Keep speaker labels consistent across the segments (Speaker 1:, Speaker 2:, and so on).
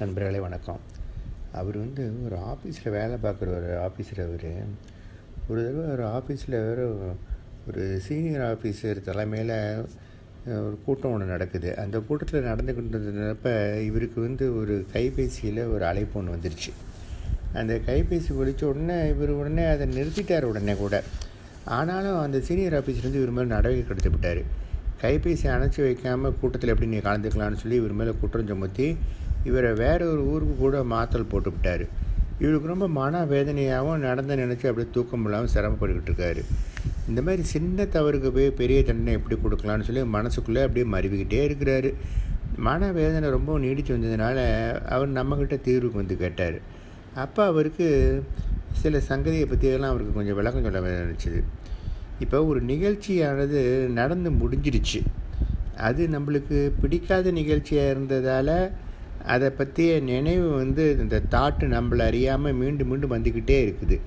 Speaker 1: நண்பர்களே வணக்கம். அவர் வந்து ஒரு ஆஃபீஸில் வேலை பார்க்குற ஒரு ஆஃபீஸர் அவர். ஒரு தடவை ஒரு ஆஃபீஸில் வேறு ஒரு சீனியர் ஆஃபீஸர் தலைமையில் ஒரு கூட்டம் ஒன்று நடக்குது. அந்த கூட்டத்தில் நடந்துக்கிட்டு இவருக்கு வந்து ஒரு கைபேசியில் ஒரு அழைப்பு ஒன்று வந்துருச்சு. அந்த கைபேசி ஒழித்த உடனே இவர் உடனே அதை நிறுத்திட்டார் உடனே கூட. ஆனாலும் அந்த சீனியர் ஆஃபீஸர் வந்து இவர் மேலே நடவடிக்கை எடுத்து விட்டார் கைபேசி அணைச்சி வைக்காமல் கூட்டத்தில் எப்படி நீ கலந்துக்கலாம்னு சொல்லி இவர் மேலே குற்றம் சுமத்தி இவரை வேற ஒரு ஊருக்கு கூட மாத்தல் போட்டு விட்டார். இவருக்கு ரொம்ப மன வேதனையாகவும் நடந்து நினச்சி அப்படியே தூக்கம் இல்லாமல் சிரமப்பட்டுக்கிட்டு இருக்காரு. இந்த மாதிரி சின்ன தவறுக்கு போய் பெரிய தண்டனை எப்படி கொடுக்கலான்னு சொல்லி மனசுக்குள்ளே அப்படியே மருவிக்கிட்டே இருக்கிறாரு. மன வேதனை ரொம்ப நீடித்து வந்ததுனால அவர் நம்மக்கிட்ட தீர்வுக்கு வந்து கேட்டார். அப்போ அவருக்கு சில சங்கதியை பற்றியெல்லாம் அவருக்கு கொஞ்சம் விளக்கம் சொல்ல நினச்சிது இப்போ ஒரு நிகழ்ச்சியானது நடந்து முடிஞ்சிடுச்சு அது நம்மளுக்கு பிடிக்காத நிகழ்ச்சியாக இருந்ததால் அதை பற்றிய நினைவு வந்து இந்த தாட்டு நம்மளை அறியாமல் மீண்டும் மீண்டும் வந்துக்கிட்டே இருக்குது.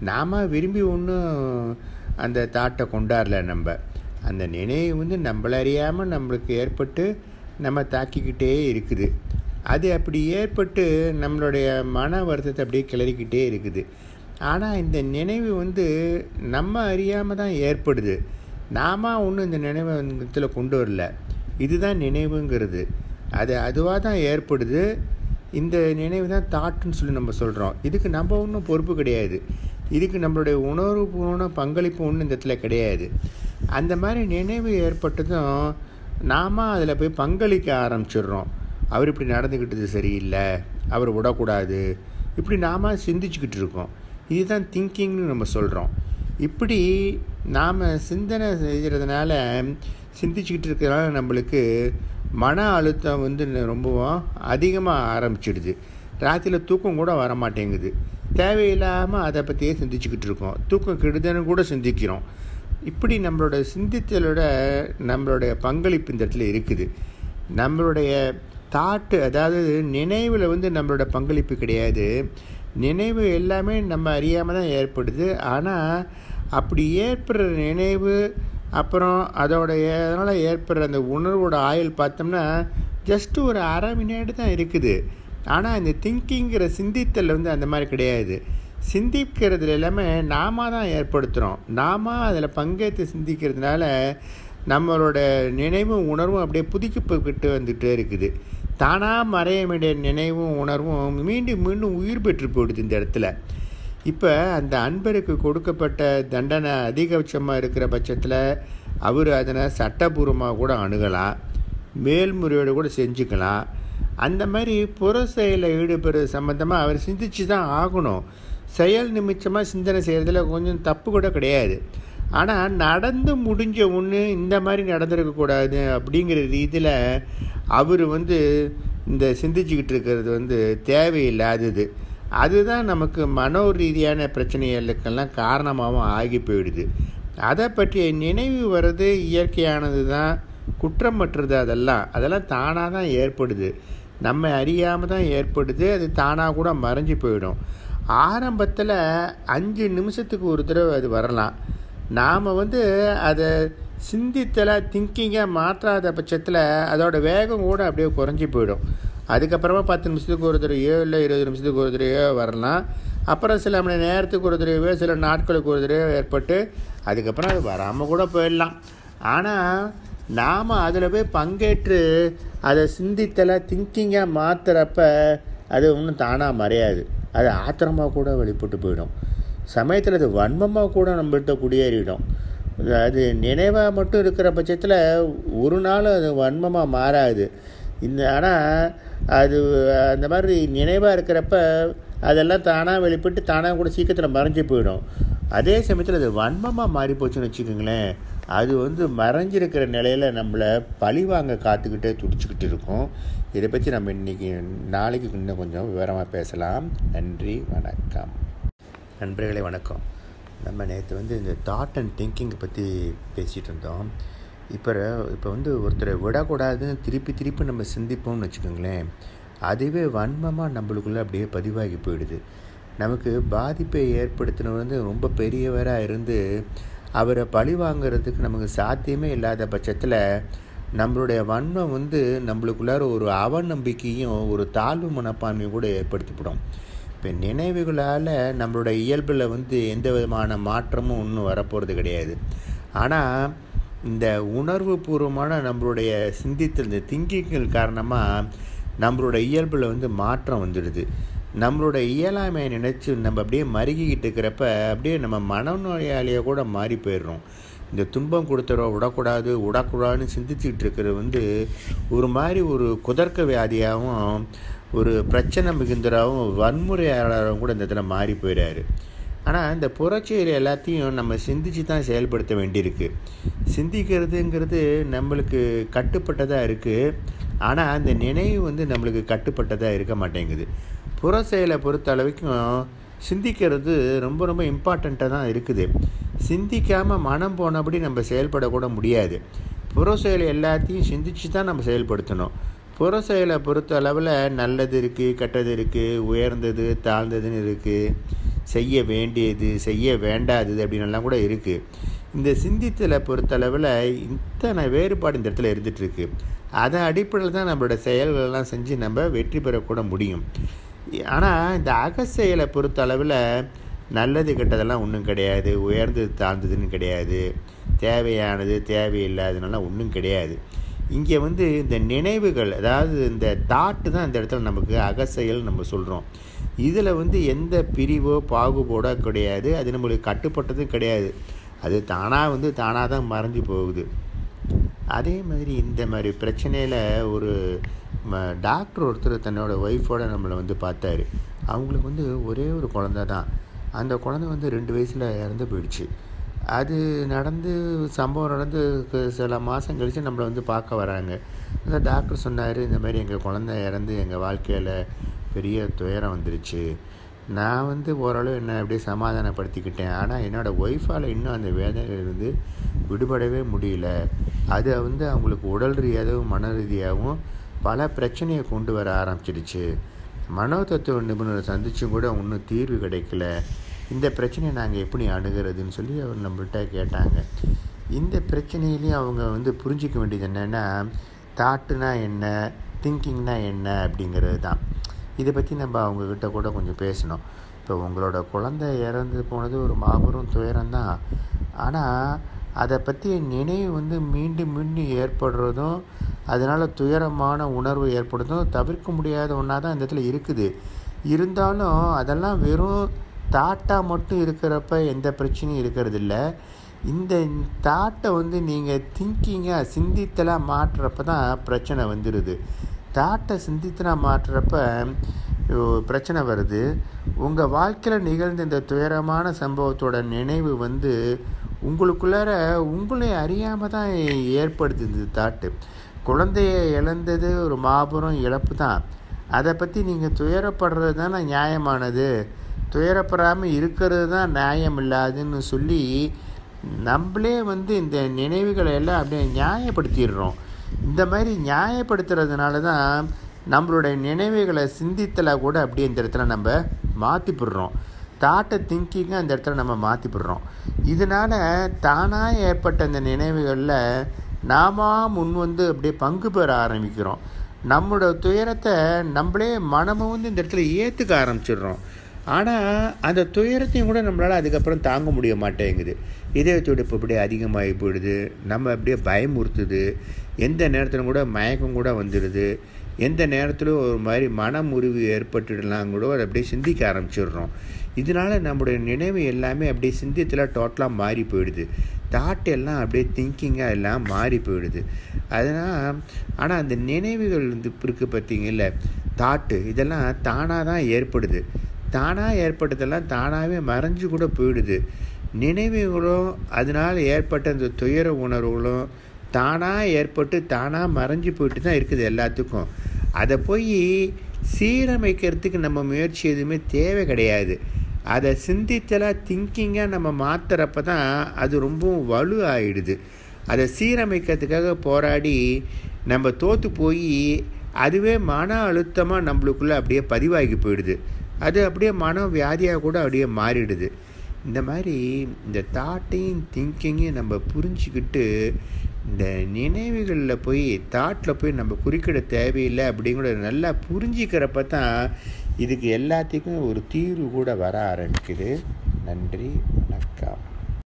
Speaker 1: நாம் விரும்பி ஒன்றும் அந்த தாட்டை கொண்டாடல நம்ம. அந்த நினைவு வந்து நம்மளை அறியாமல் நம்மளுக்கு ஏற்பட்டு நம்ம தாக்கிக்கிட்டே இருக்குது. அது அப்படி ஏற்பட்டு நம்மளுடைய மன வருத்தத்தை அப்படியே கிளறிக்கிட்டே இருக்குது. ஆனால் இந்த நினைவு வந்து நம்ம அறியாமல் தான் ஏற்படுது. நாம ஒன்றும் இந்த நினைவை இதில் கொண்டு வரல. இதுதான் நினைவுங்கிறது. அது அதுவாக தான் ஏற்படுது. இந்த நினைவு தான் தாட்டுன்னு சொல்லி நம்ம சொல்கிறோம் இதுக்கு நம்ம ஒன்றும் பொறுப்பு கிடையாது. இதுக்கு நம்மளுடைய உணர்வுபூர்வ பங்களிப்பு ஒன்றும் இந்த இடத்துல கிடையாது. அந்த மாதிரி நினைவு ஏற்பட்டதும் நாம் அதில் போய் பங்களிக்க ஆரம்பிச்சிடுறோம். அவர் இப்படி நடந்துக்கிட்டது சரியில்லை. அவர் விடக்கூடாது. இப்படி நாம் சிந்திச்சுக்கிட்டு இருக்கோம். இதுதான் திங்கிங்னு நம்ம சொல்கிறோம் இப்படி நாம் சிந்தனை செய்கிறதுனால சிந்திச்சுக்கிட்டு இருக்கிறதுனால நம்மளுக்கு மன அழுத்தம் வந்து ரொம்பவும் அதிகமாக ஆரம்பிச்சிடுது. ராத்திரியில் தூக்கம் கூட வர மாட்டேங்குது தேவையில்லாமல் அதை பற்றியே சிந்திச்சுக்கிட்டு இருக்கோம். தூக்கம் கெடுதுன்னு கூட சிந்திக்கிறோம். இப்படி நம்மளோட சிந்தித்தலோட நம்மளுடைய பங்களிப்பு இந்த இடத்துல இருக்குது. நம்மளுடைய தாட்டு அதாவது நினைவில் வந்து நம்மளோட பங்களிப்பு கிடையாது. நினைவு எல்லாமே நம்ம அறியாமல் தான் ஏற்படுது. ஆனால் அப்படி ஏற்படுற நினைவு அப்புறம் அதோடைய அதனால் ஏற்படுற அந்த உணர்வோட ஆயுள் பார்த்தோம்னா ஜஸ்ட்டு ஒரு அரை மினிட் தான் இருக்குது. ஆனால் இந்த திங்கிங்கிற சிந்தித்தல் வந்து அந்த மாதிரி கிடையாது. சிந்திக்கிறதுல எல்லாமே நாம தான் ஏற்படுத்துகிறோம் நாம அதில் பங்கேற்று சிந்திக்கிறதுனால நம்மளோட நினைவும் உணர்வும் அப்படியே புதுக்கிப்பிட்டு வந்துகிட்டே இருக்குது. தானாக மறைய வேண்டிய நினைவும் உணர்வும் மீண்டும் மீண்டும் உயிர் பெற்று போயிடுது இந்த இடத்துல. இப்போ அந்த அன்பருக்கு கொடுக்கப்பட்ட தண்டனை அதிகபட்சமாக இருக்கிற பட்சத்தில் அவர் அதனை சட்டபூர்வமாக கூட அணுகலாம். மேல்முறையோடு கூட செஞ்சுக்கலாம். அந்த மாதிரி புற செயலில் ஈடுபடுறது சம்மந்தமாக அவர் சிந்திச்சு தான் ஆகணும். செயல் நிமித்தமாக சிந்தனை செய்கிறதுல கொஞ்சம் தப்பு கூட கிடையாது. ஆனால் நடந்து முடிஞ்ச ஒன்று இந்த மாதிரி நடந்திருக்கக்கூடாது அப்படிங்கிற ரீதியில் அவர் வந்து இந்த சிந்திச்சுக்கிட்டு இருக்கிறது வந்து தேவையில்லாதது. அதுதான் நமக்கு மனோ ரீதியான பிரச்சனைகளுக்கெல்லாம் காரணமாகவும் ஆகி போயிடுது. அதை பற்றிய நினைவு வர்றது இயற்கையானது தான் குற்றமற்றது அதெல்லாம். அதெல்லாம் தானாக தான் ஏற்படுது. நம்ம அறியாமல் தான் ஏற்படுது. அது தானாக கூட மறைஞ்சு போயிடும். ஆரம்பத்தில் அஞ்சு நிமிஷத்துக்கு ஒரு தடவை அது வரலாம். நாம் வந்து அதை சிந்தித்தலை திங்கிங்காக மாற்றாத பட்சத்தில் அதோடய வேகம் கூட அப்படியே குறைஞ்சி போயிடும். அதுக்கப்புறமா பத்து நிமிஷத்துக்கு ஒரு தடவையோ இல்லை இருபது நிமிஷத்துக்கு ஒரு தடவையோ வரலாம். அப்புறம் சில மணி நேரத்துக்கு ஒரு தடவையோ சில நாட்களுக்கு ஒரு தடவையோ ஏற்பட்டு அதுக்கப்புறம் அது வராமல் கூட போயிடலாம். ஆனால் நாம் அதில் போய் பங்கேற்று அதை சிந்தித்தலை திங்கிங்காக மாற்றுறப்ப அது ஒன்றும் தானாக மறையாது. அது ஆத்திரமாக கூட வெளிப்பட்டு போயிடும். சமயத்தில் அது வன்மமாக கூட நம்மள்கிட்ட குடியேறிடும். அது நினைவாக மட்டும் இருக்கிற பட்சத்தில் ஒரு நாள் அது வன்மமாக மாறாது. இந்த ஆனால் அது அந்த மாதிரி நினைவாக இருக்கிறப்ப அதெல்லாம் தானாக வெளிப்பட்டு தானாக கூட சீக்கிரத்தில் மறைஞ்சு போயிடும். அதே சமயத்தில் அது வன்மமாக மாறி போச்சுன்னு வச்சுக்கோங்களேன். அது வந்து மறைஞ்சிருக்கிற நிலையில் நம்மளை பழி வாங்க காத்துக்கிட்டே துடிச்சிக்கிட்டு இருக்கும். இதை பற்றி நம்ம இன்றைக்கி நாளைக்கு இன்னும் கொஞ்சம் விவரமாக பேசலாம். நன்றி வணக்கம். நண்பர்களே வணக்கம். நம்ம நேற்று வந்து இந்த தாட் அண்ட் திங்கிங்கை பற்றி பேசிகிட்டு இருந்தோம். இப்போ இப்போ வந்து ஒருத்தரை விடக்கூடாதுன்னு திருப்பி திருப்பி நம்ம சிந்திப்போம்னு வச்சுக்கோங்களேன் அதுவே வன்மமாக நம்மளுக்குள்ளே அப்படியே பதிவாகி போயிடுது. நமக்கு பாதிப்பை ஏற்படுத்தினவர் வந்து ரொம்ப பெரியவராக இருந்து அவரை பழி வாங்கிறதுக்கு நமக்கு சாத்தியமே இல்லாத பட்சத்தில் நம்மளுடைய வன்மம் வந்து நம்மளுக்குள்ளார ஒரு அவநம்பிக்கையும் ஒரு தாழ்வு மனப்பான்மையும் கூட ஏற்படுத்திவிடும் இப்போ நினைவுகளால் நம்மளுடைய இயல்பில் வந்து எந்த விதமான மாற்றமும் ஒன்றும் வரப்போகிறது கிடையாது. ஆனால் இந்த உணர்வு பூர்வமான நம்மளுடைய சிந்தித்தல் இந்த திங்கிங்கள் காரணமாக நம்மளோட இயல்பில் வந்து மாற்றம் வந்துடுது. நம்மளோட இயலாமையை நினச்சி நம்ம அப்படியே மருகிக்கிட்டு இருக்கிறப்ப அப்படியே நம்ம மனநோயாளியாக கூட மாறி போயிடுறோம். இந்த துன்பம் கொடுத்துறோம் விடக்கூடாது விடக்கூடாதுன்னு சிந்திச்சுக்கிட்டு இருக்கிறது வந்து ஒரு மாதிரி ஒரு குதர்க்க வியாதியாகவும் ஒரு பிரச்சனை மிகுந்தராகவும் வன்முறையாளராகவும் கூட இந்த இதில் மாறி போயிடாரு ஆனால் இந்த புறச்செயல் எல்லாத்தையும் நம்ம சிந்திச்சு தான் செயல்படுத்த வேண்டியிருக்கு. சிந்திக்கிறதுங்கிறது நம்மளுக்கு கட்டுப்பட்டதாக இருக்குது ஆனால் அந்த நினைவு வந்து நம்மளுக்கு கட்டுப்பட்டதாக இருக்க மாட்டேங்குது. புற செயலை பொறுத்த அளவுக்கும் சிந்திக்கிறது ரொம்ப ரொம்ப இம்பார்ட்டண்ட்டாக தான் இருக்குது. சிந்திக்காமல் மனம் போனபடி நம்ம செயல்படக்கூட முடியாது. புற செயல் எல்லாத்தையும் சிந்திச்சு தான் நம்ம செயல்படுத்தணும். புற செயலை பொறுத்த அளவில் நல்லது இருக்குது கெட்டது இருக்குது உயர்ந்தது தாழ்ந்ததுன்னு இருக்குது செய்ய வேண்டியது செய்ய வேண்டாதது அப்படின்னுலாம் கூட இருக்குது இந்த சிந்தித்தலை பொறுத்தளவில் இத்தனை வேறுபாடு இந்த இடத்துல இருந்துகிட்ருக்கு. அதன் அடிப்படையில் தான் நம்மளோட செயல்களெல்லாம் செஞ்சு நம்ம வெற்றி பெறக்கூட முடியும். ஆனால் இந்த அகச்செயலை பொறுத்த அளவில் நல்லது கெட்டதெல்லாம் ஒன்றும் கிடையாது. உயர்ந்தது தாழ்ந்ததுன்னு கிடையாது. தேவையானது தேவையில்லாததுனால ஒன்றும் கிடையாது. இங்கே வந்து இந்த நினைவுகள் அதாவது இந்த தாட்டு தான் இந்த இடத்துல நமக்கு அகசெயல் நம்ம சொல்கிறோம் இதில் வந்து எந்த பிரிவோ பாகுபோடோ கிடையாது. அது நம்மளுக்கு கட்டுப்பட்டதும் கிடையாது. அது தானாக வந்து தானாக தான் மறைஞ்சு போகுது. அதே மாதிரி இந்த மாதிரி பிரச்சனையில் ஒரு டாக்டர் ஒருத்தர் தன்னோட ஒய்ஃபோட நம்மளை வந்து பார்த்தாரு. அவங்களுக்கு வந்து ஒரே ஒரு குழந்த தான். அந்த குழந்தை வந்து ரெண்டு வயசில் இறந்து போயிடுச்சு. அது நடந்து சம்பவம் நடந்து சில மாதம் கழித்து நம்மளை வந்து பார்க்க வராங்க. அந்த டாக்டர் சொன்னார் இந்த மாதிரி எங்கள் குழந்த இறந்து எங்கள் வாழ்க்கையில் பெரிய துயரம் வந்துருச்சு. நான் வந்து ஓரளவு என்னை அப்படியே சமாதானப்படுத்திக்கிட்டேன். ஆனால் என்னோடய ஒய்ஃபால் இன்னும் அந்த வேதனையிலிருந்து விடுபடவே முடியல. அது வந்து அவங்களுக்கு உடல் ரீதியாகவும் மன ரீதியாகவும் பல பிரச்சனையை கொண்டு வர ஆரம்பிச்சிடுச்சு. மனோ தத்துவ நிபுணரை சந்திச்சும் கூட ஒன்றும் தீர்வு கிடைக்கல. இந்த பிரச்சனையை நாங்கள் எப்படி அணுகிறதுன்னு சொல்லி அவர் நம்மள்கிட்ட கேட்டாங்க. இந்த பிரச்சனையிலையும் அவங்க வந்து புரிஞ்சிக்க வேண்டியது என்னென்னா தாட்டுனா என்ன திங்கிங்னா என்ன அப்படிங்கிறது தான். இதை பற்றி நம்ம அவங்கக்கிட்ட கூட கொஞ்சம் பேசணும். இப்போ உங்களோட குழந்தை இறந்து போனது ஒரு மாபெரும் துயரம்தான் ஆனால் அதை பற்றிய நினைவு வந்து மீண்டும் மீண்டும் ஏற்படுறதும் அதனால் துயரமான உணர்வு ஏற்படுறதும் தவிர்க்க முடியாத ஒன்றா தான் இந்த இடத்துல இருக்குது. இருந்தாலும் அதெல்லாம் வெறும் தாட்டாக மட்டும் இருக்கிறப்ப எந்த பிரச்சனையும் இருக்கிறது இல்லை இந்த தாட்டை வந்து நீங்கள் திங்கிங்காக சிந்தித்தலாக மாற்றுறப்ப தான் பிரச்சனை வந்துடுது தாட்டை சிந்தித்தலாக மாற்றுறப்ப பிரச்சனை வருது. உங்கள் வாழ்க்கையில் நிகழ்ந்த இந்த துயரமான சம்பவத்தோட நினைவு வந்து உங்களுக்குள்ளார உங்களை அறியாமல் தான் ஏற்படுத்துது தாட்டு. குழந்தைய இழந்தது ஒரு மாபெரும் இழப்பு தான். அதை பற்றி நீங்கள் துயரப்படுறது தானே நியாயமானது. துயரப்படாமல் இருக்கிறது தான் நியாயம் இல்லாதுன்னு சொல்லி நம்மளே வந்து இந்த நினைவுகளை எல்லாம் அப்படியே நியாயப்படுத்திடுறோம். இந்த மாதிரி நியாயப்படுத்துறதுனால தான் நம்மளுடைய நினைவுகளை சிந்தித்தலை கூட அப்படியே இந்த இடத்துல நம்ம மாற்றிப்பிடுறோம் தாட்டை திங்கிங்கை அந்த இடத்துல நம்ம மாற்றிப்பிடுறோம் இதனால் தானாக ஏற்பட்ட அந்த நினைவுகளில் நாம முன் வந்து அப்படியே பங்கு பெற ஆரம்பிக்கிறோம். நம்மளோட துயரத்தை நம்மளே மனமும் வந்து இந்த இடத்துல ஏற்றுக்க ஆரம்பிச்சிடுறோம். ஆனால் அந்த துயரத்தையும் கூட நம்மளால் அதுக்கப்புறம் தாங்க முடிய மாட்டேங்குது. இதய துடிப்பு அப்படியே அதிகமாகி போயிடுது நம்ம அப்படியே பயமுறுத்துது எந்த நேரத்திலும் கூட மயக்கம் கூட வந்துடுது எந்த நேரத்திலும் ஒரு மாதிரி மன முறிவு ஏற்பட்டுடலாம் கூட அதை அப்படியே சிந்திக்க ஆரம்பிச்சிடுறோம். இதனால் நம்முடைய நினைவு எல்லாமே அப்படியே சிந்தியத்தில் டோட்டலாக மாறி போயிடுது. தாட் எல்லாம் அப்படியே திங்கிங்காக எல்லாம் மாறி போயிடுது. அதனால் ஆனால் அந்த நினைவுகள் வந்து இருக்குது பார்த்தீங்கல்ல தாட்டு இதெல்லாம் தானாக தான் ஏற்படுது. தானாக ஏற்பட்டதெல்லாம் தானாகவே மறைஞ்சு கூட போயிடுது. நினைவுகளும் அதனால் ஏற்பட்ட அந்த துயர உணர்வுகளும் தானாக ஏற்பட்டு தானாக மறைஞ்சு போயிட்டு தான் இருக்குது எல்லாத்துக்கும். அதை போய் சீரமைக்கிறதுக்கு நம்ம முயற்சி எதுவுமே தேவை கிடையாது. அதை சிந்தித்தலாக திங்கிங்காக நம்ம மாற்றுறப்ப தான் அது ரொம்பவும் வலு ஆகிடுது அதை சீரமைக்கிறதுக்காக போராடி நம்ம தோற்று போய் அதுவே மன அழுத்தமாக நம்மளுக்குள்ளே அப்படியே பதிவாகி போயிடுது. அது அப்படியே மன வியாதியாக கூட அப்படியே மாறிடுது. இந்த மாதிரி இந்த தாட்டையும் திங்கிங்கையும் நம்ம புரிஞ்சுக்கிட்டு இந்த நினைவுகளில் போய் தாட்டில் போய் நம்ம குறுக்கிட தேவையில்லை அப்படிங்கிறத நல்லா புரிஞ்சிக்கிறப்ப தான் இதுக்கு எல்லாத்துக்கும் ஒரு தீர்வு கூட வர ஆரம்பிக்குது. நன்றி வணக்கம்.